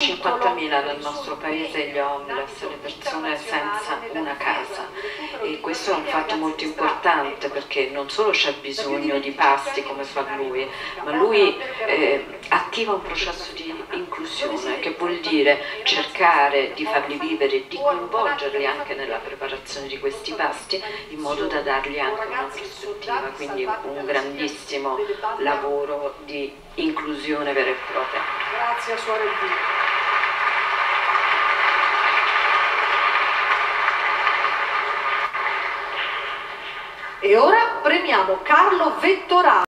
50.000 nel nostro paese gli homeless, le persone senza una casa e questo è un fatto molto importante perché non solo c'è bisogno di pasti come fa lui, ma lui eh, attiva un processo di inclusione che vuol dire cercare di farli vivere e di coinvolgerli anche nella preparazione di questi pasti in modo da dargli anche una prospettiva, quindi un grandissimo lavoro di inclusione vera e propria. Grazie a Suore E ora premiamo Carlo Vettorano.